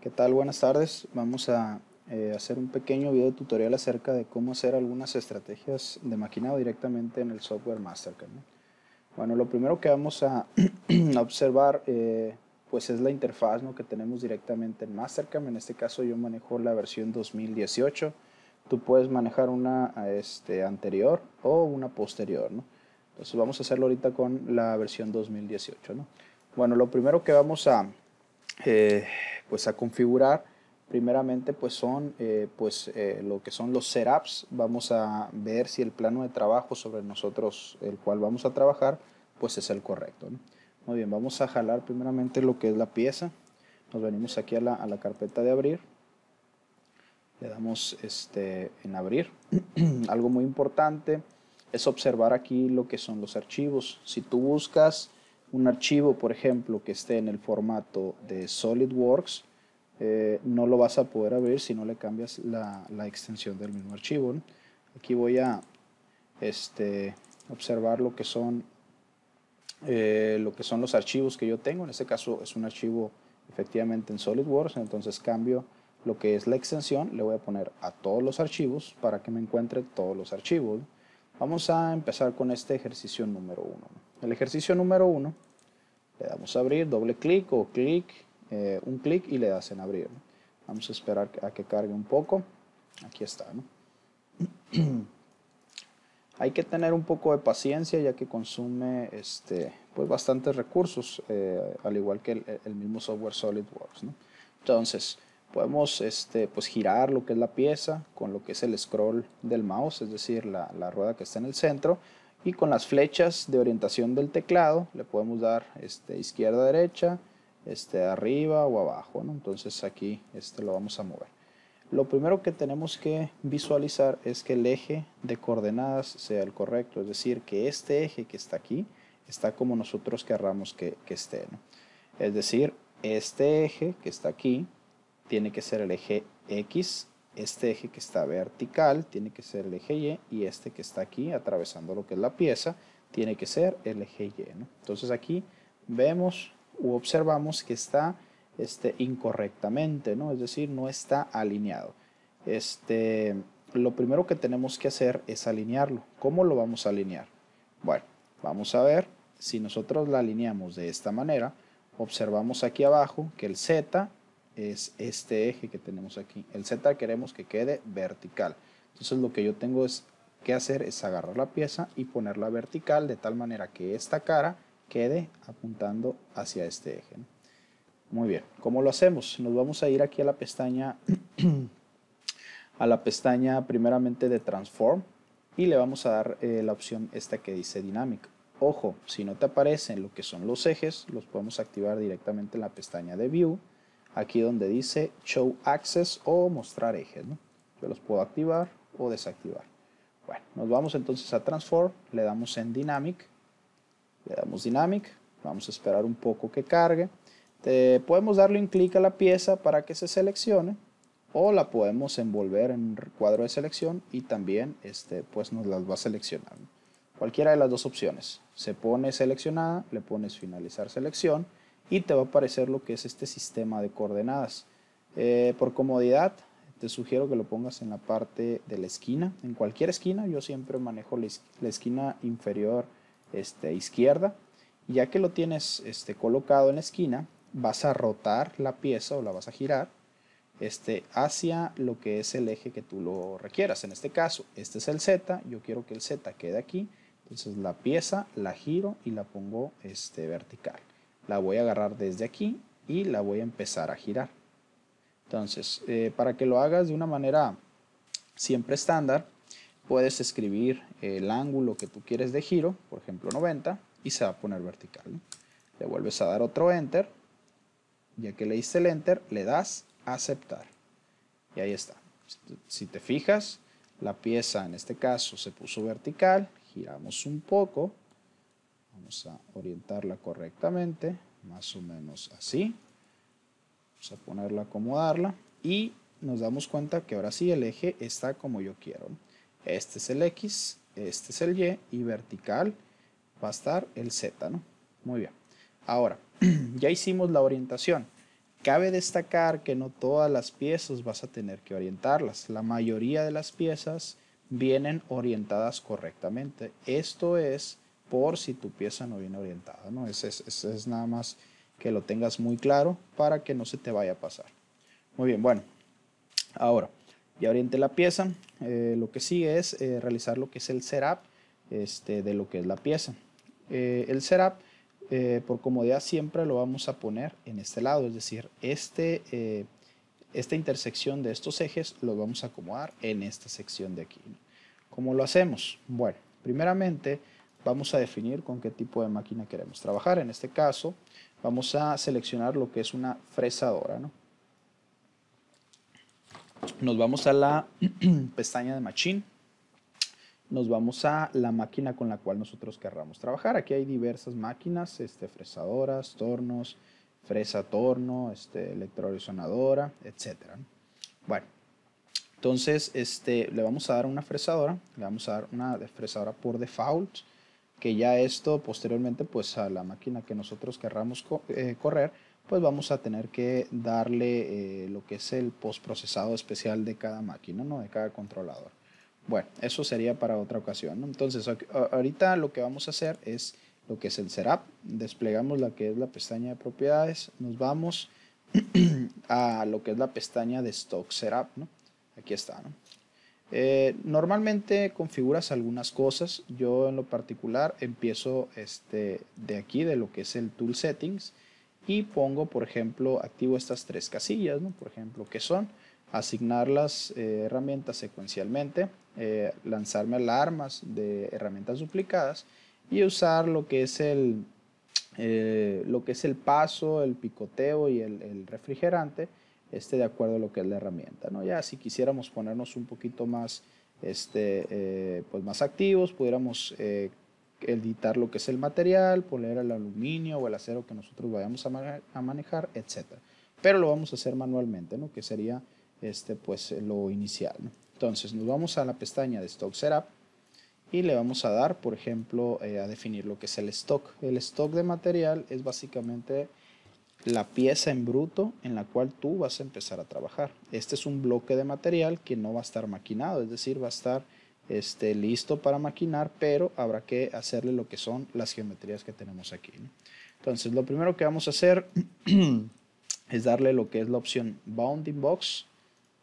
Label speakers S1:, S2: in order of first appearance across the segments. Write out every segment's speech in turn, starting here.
S1: ¿Qué tal? Buenas tardes. Vamos a eh, hacer un pequeño video tutorial acerca de cómo hacer algunas estrategias de maquinado directamente en el software Mastercard. Bueno, lo primero que vamos a observar eh, pues es la interfaz ¿no? que tenemos directamente en Mastercam. En este caso yo manejo la versión 2018. Tú puedes manejar una este, anterior o una posterior. ¿no? Entonces vamos a hacerlo ahorita con la versión 2018. ¿no? Bueno, lo primero que vamos a, eh, pues a configurar primeramente pues son eh, pues, eh, lo que son los setups. Vamos a ver si el plano de trabajo sobre nosotros el cual vamos a trabajar pues es el correcto. Muy bien, vamos a jalar primeramente lo que es la pieza. Nos venimos aquí a la, a la carpeta de abrir. Le damos este, en abrir. Algo muy importante es observar aquí lo que son los archivos. Si tú buscas un archivo, por ejemplo, que esté en el formato de SolidWorks, eh, no lo vas a poder abrir si no le cambias la, extensión del mismo archivo. Aquí voy a este, observar lo que son eh, lo que son los archivos que yo tengo. En este caso es un archivo efectivamente en SolidWorks, entonces cambio lo que es la extensión, le voy a poner a todos los archivos para que me encuentre todos los archivos. Vamos a empezar con este ejercicio número 1. El ejercicio número 1, le damos a abrir, doble clic o clic, eh, un clic y le das en abrir. Vamos a esperar a que cargue un poco. Aquí está. Hay que tener un poco de paciencia ya que consume este, pues bastantes recursos, eh, al igual que el, mismo software SolidWorks. Entonces, podemos este, pues girar lo que es la pieza con lo que es el scroll del mouse, es decir, la, rueda que está en el centro, y con las flechas de orientación del teclado le podemos dar este, izquierda, derecha, este, arriba o abajo. Entonces aquí este, lo vamos a mover. Lo primero que tenemos que visualizar es que el eje de coordenadas sea el correcto, es decir, que este eje que está aquí está como nosotros querramos que, que esté. Es decir, este eje que está aquí tiene que ser el eje X, este eje que está vertical tiene que ser el eje Y y este que está aquí atravesando lo que es la pieza tiene que ser el eje Y. Entonces aquí vemos u observamos que está este, incorrectamente, ¿no? es decir, no está alineado. Este, lo primero que tenemos que hacer es alinearlo. ¿Cómo lo vamos a alinear? Bueno, vamos a ver si nosotros la alineamos de esta manera. Observamos aquí abajo que el Z es este eje que tenemos aquí. El Z queremos que quede vertical. Entonces lo que yo tengo es que hacer es agarrar la pieza y ponerla vertical de tal manera que esta cara quede apuntando hacia este eje. Muy bien, ¿cómo lo hacemos? Nos vamos a ir aquí a la pestaña a la pestaña primeramente de Transform y le vamos a dar eh, la opción esta que dice Dynamic. Ojo, si no te aparecen lo que son los ejes, los podemos activar directamente en la pestaña de View aquí donde dice Show Access o mostrar ejes. Yo los puedo activar o desactivar. Bueno, nos vamos entonces a Transform, le damos en Dynamic, le damos Dynamic, vamos a esperar un poco que cargue. podemos darle un clic a la pieza para que se seleccione o la podemos envolver en un cuadro de selección y también este, pues nos las va a seleccionar. Cualquiera de las dos opciones. Se pone seleccionada, le pones finalizar selección y te va a aparecer lo que es este sistema de coordenadas. Eh, por comodidad, te sugiero que lo pongas en la parte de la esquina, en cualquier esquina, yo siempre manejo la, esquina inferior este, izquierda, ya que lo tienes este, colocado en la esquina, vas a rotar la pieza o la vas a girar este, hacia lo que es el eje que tú lo requieras. En este caso, este es el Z, yo quiero que el Z quede aquí, entonces la pieza la giro y la pongo este, vertical la voy a agarrar desde aquí y la voy a empezar a girar. Entonces, eh, para que lo hagas de una manera siempre estándar, puedes escribir el ángulo que tú quieres de giro, por ejemplo 90, y se va a poner vertical. Le vuelves a dar otro Enter, ya que le diste el Enter, le das aceptar. Y ahí está. Si te fijas, la pieza en este caso se puso vertical, giramos un poco, Vamos a orientarla correctamente, más o menos así. Vamos a ponerla, acomodarla y nos damos cuenta que ahora sí el eje está como yo quiero. Este es el X, este es el Y y vertical va a estar el Z, ¿no? Muy bien. Ahora, ya hicimos la orientación. Cabe destacar que no todas las piezas vas a tener que orientarlas. La mayoría de las piezas vienen orientadas correctamente. Esto es por si tu pieza no viene orientada. ¿no? Es, es, nada más que lo tengas muy claro para que no se te vaya a pasar. Muy bien, bueno. Ahora, ya orienté la pieza. Eh, lo que sigue es eh, realizar lo que es el setup este, de lo que es la pieza. Eh, el setup, por comodidad, siempre lo vamos a poner en este lado. Es decir, este, esta intersección de estos ejes los vamos a acomodar en esta sección de aquí. ¿Cómo lo hacemos? Bueno, primeramente vamos a definir con qué tipo de máquina queremos trabajar. En este caso, vamos a seleccionar lo que es una fresadora. ¿no? Nos vamos a la pestaña de Machine. Nos vamos a la máquina con la cual nosotros querramos trabajar. Aquí hay diversas máquinas, este, fresadoras, tornos, fresa torno, este, electroresonadora, etc. Bueno, entonces este, le vamos a dar una fresadora, le vamos a dar una fresadora por default que ya esto posteriormente pues a la máquina que nosotros querramos eh, correr pues vamos a tener que darle eh, lo que es el postprocesado especial de cada máquina, ¿no? de cada controlador. Bueno, eso sería para otra ocasión. Entonces, ahorita lo que vamos a hacer es lo que es el setup. Desplegamos la que es la pestaña de propiedades. Nos vamos a lo que es la pestaña de stock setup. ¿no? Aquí está. ¿no? Eh, normalmente configuras algunas cosas. Yo en lo particular empiezo este, de aquí, de lo que es el Tool Settings, y pongo, por ejemplo, activo estas tres casillas, por ejemplo, que son asignar las eh, herramientas secuencialmente, eh, lanzarme alarmas de herramientas duplicadas y usar lo que es el, lo que es el paso, el picoteo y el refrigerante este, de acuerdo a lo que es la herramienta. ¿no? Ya si quisiéramos ponernos un poquito más, este, eh, pues más activos, pudiéramos eh, editar lo que es el material, poner el aluminio o el acero que nosotros vayamos a, manejar, etc. Pero lo vamos a hacer manualmente, ¿no? que sería este, pues, lo inicial. Entonces nos vamos a la pestaña de Stock Setup y le vamos a dar, por ejemplo, eh, a definir lo que es el stock. El stock de material es básicamente la pieza en bruto en la cual tú vas a empezar a trabajar. Este es un bloque de material que no va a estar maquinado, es decir, va a estar este, listo para maquinar, pero habrá que hacerle lo que son las geometrías que tenemos aquí. Entonces, lo primero que vamos a hacer es darle lo que es la opción Bounding Box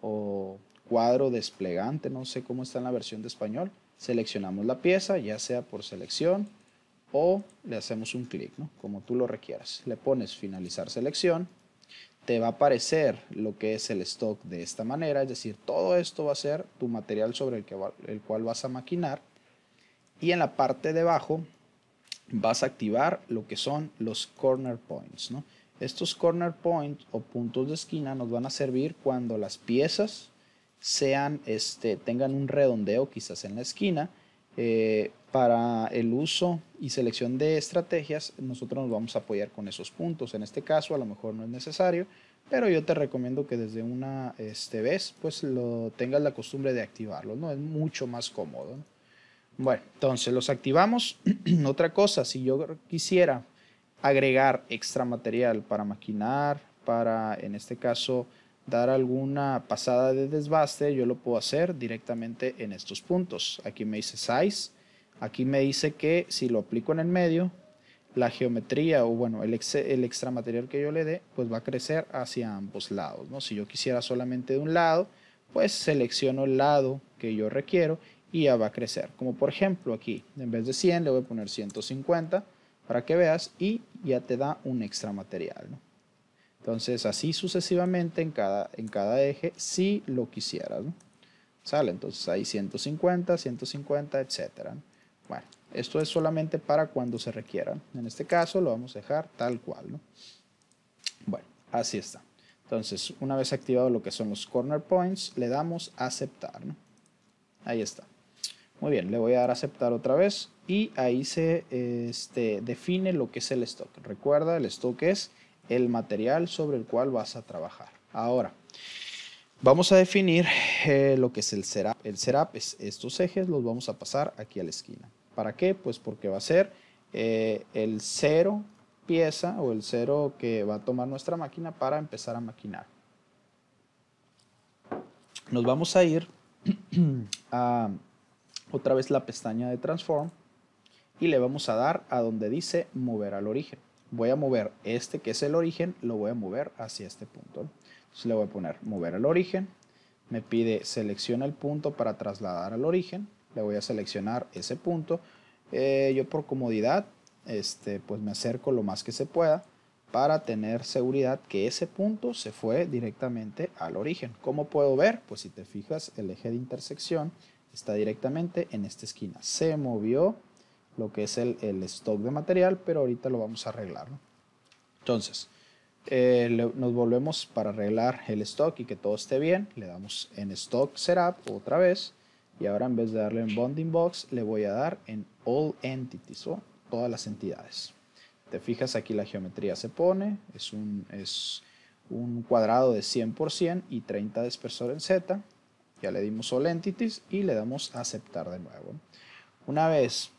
S1: o cuadro desplegante, no sé cómo está en la versión de español. Seleccionamos la pieza, ya sea por selección o le hacemos un clic, ¿no? como tú lo requieras. Le pones finalizar selección, te va a aparecer lo que es el stock de esta manera, es decir, todo esto va a ser tu material sobre el, que el cual vas a maquinar y en la parte de abajo vas a activar lo que son los corner points. ¿no? Estos corner points o puntos de esquina nos van a servir cuando las piezas sean, este, tengan un redondeo quizás en la esquina eh, para el uso y selección de estrategias, nosotros nos vamos a apoyar con esos puntos. En este caso, a lo mejor no es necesario, pero yo te recomiendo que desde una este, vez, pues lo tengas la costumbre de activarlo, ¿no? Es mucho más cómodo. Bueno, entonces los activamos. Otra cosa, si yo quisiera agregar extra material para maquinar, para, en este caso, dar alguna pasada de desbaste, yo lo puedo hacer directamente en estos puntos. Aquí me dice size, aquí me dice que si lo aplico en el medio, la geometría o bueno, el, el extra material que yo le dé, pues va a crecer hacia ambos lados. ¿no? Si yo quisiera solamente de un lado, pues selecciono el lado que yo requiero y ya va a crecer. Como por ejemplo aquí, en vez de 100 le voy a poner 150 para que veas y ya te da un extra material. ¿no? Entonces, así sucesivamente en cada, en cada eje, si lo quisieras. Sale, entonces hay 150, 150, etc. Bueno, esto es solamente para cuando se requieran. En este caso lo vamos a dejar tal cual. ¿no? Bueno, así está. Entonces, una vez activado lo que son los corner points, le damos a aceptar. ¿no? Ahí está. Muy bien, le voy a dar a aceptar otra vez y ahí se este, define lo que es el stock. Recuerda, el stock es el material sobre el cual vas a trabajar. Ahora, vamos a definir eh, lo que es el setup. El setup es estos ejes, los vamos a pasar aquí a la esquina. ¿Para qué? Pues porque va a ser eh, el 0 pieza o el cero que va a tomar nuestra máquina para empezar a maquinar. Nos vamos a ir a otra vez la pestaña de Transform y le vamos a dar a donde dice mover al origen. Voy a mover este que es el origen, lo voy a mover hacia este punto. Entonces le voy a poner mover al origen, me pide selecciona el punto para trasladar al origen, le voy a seleccionar ese punto. Eh, yo por comodidad, este, pues me acerco lo más que se pueda para tener seguridad que ese punto se fue directamente al origen. ¿Cómo puedo ver? Pues si te fijas, el eje de intersección está directamente en esta esquina. Se movió lo que es el, stock de material, pero ahorita lo vamos a arreglar. Entonces, eh, nos volvemos para arreglar el stock y que todo esté bien. Le damos en Stock Setup otra vez. Y ahora en vez de darle en Bonding Box, le voy a dar en All Entities o todas las entidades. Te fijas aquí la geometría se pone, es un, es un cuadrado de 100% y 30 de espesor en Z. Ya le dimos All Entities y le damos a aceptar de nuevo. Una vez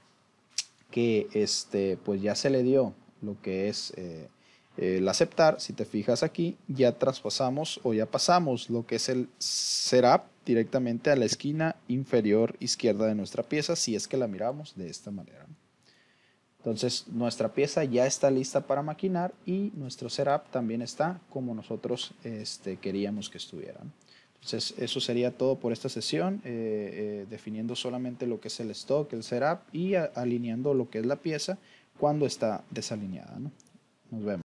S1: que este, pues ya se le dio lo que es eh, el aceptar, si te fijas aquí, ya traspasamos o ya pasamos lo que es el setup directamente a la esquina inferior izquierda de nuestra pieza si es que la miramos de esta manera. Entonces nuestra pieza ya está lista para maquinar y nuestro setup también está como nosotros este, queríamos que estuviera. Entonces eso sería todo por esta sesión, eh, eh, definiendo solamente lo que es el stock, el setup y alineando lo que es la pieza cuando está desalineada. Nos vemos.